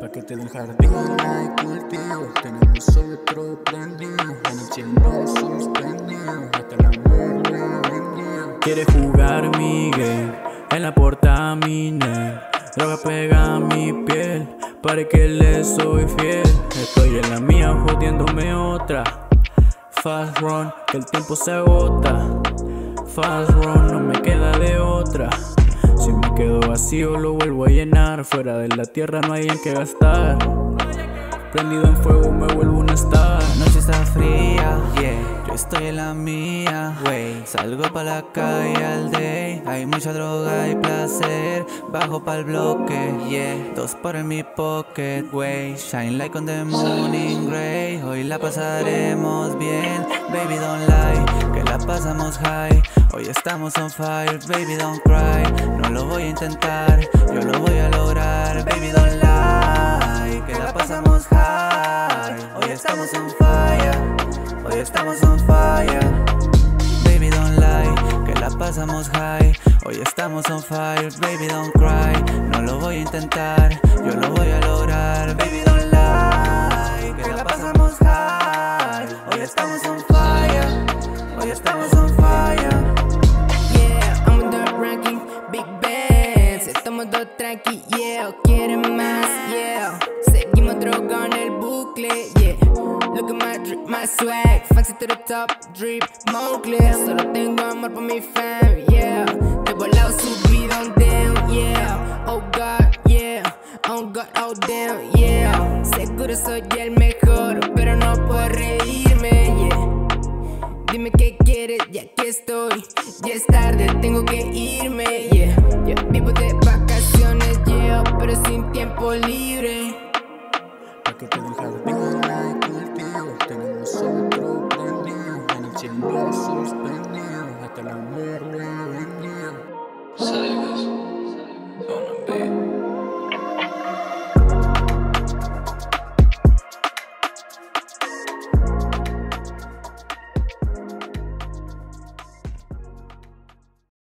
Paquete del jardín hay cultivo Tenemos otro prendido En el cielo suspendido Hasta la muerte Quiere jugar mi game. En la porta mi Droga pega a mi piel Para que le soy fiel Estoy en la mía jodiéndome otra. Fast run, que el tiempo se agota. Fast run, no me queda de otra. Si me quedo vacío lo vuelvo a llenar. Fuera de la tierra no hay en qué gastar. Prendido en fuego me vuelvo un star. Noche está fría, yeah. Yo estoy en la mía, wey. Salgo pa' la calle al day Hay mucha droga y placer Bajo pa'l bloque, yeah. Dos por en mi pocket, wey. Shine like on the morning gray Hoy la pasaremos bien. Baby don't lie Que la pasamos high. Hoy estamos on fire, baby don't cry. No lo voy a intentar, yo lo voy a lograr. Baby don't lie, que la pasamos high. Hoy estamos on fire, hoy estamos on fire la pasamos high. Hoy estamos on fire, baby don't cry. No lo voy a intentar, yo lo voy a lograr. Baby don't lie, que la pasamos high. Hoy estamos on fire, hoy estamos on fire. Tranqui, yeah, quieren swag, fancy to the top, drip, Moncler. Solo tengo amor por mi fam, yeah. De volado subí on down, yeah. Oh God, yeah. Oh God, oh damn, yeah. Seguro soy el mejor, pero no puedo reírme, yeah. Dime qué quieres, ya que estoy. Ya es tarde, tengo que irme, yeah. Vivo de vacaciones, yeah, pero sin tiempo libre. Jardín arms.